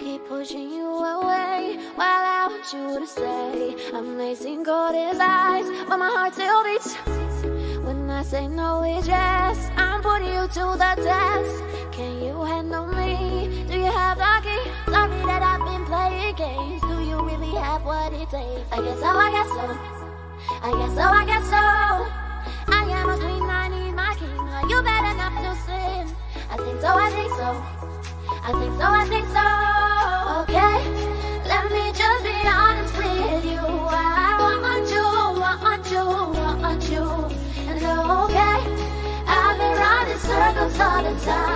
Keep pushing you away While I want you to stay. I'm lacing gold his eyes But my heart still beats When I say no it's yes. I'm putting you to the test. Can you handle me? Do you have the key? Sorry that I've been playing games. Do you really have what it takes? I guess so, I guess so. I guess so, I guess so. I am a queen, I need my king. You better not to sin? I think so, I think so. I think so, I think so, okay Let me just be honest with you. I want you, want you, want you. And okay I've been running circles all the time.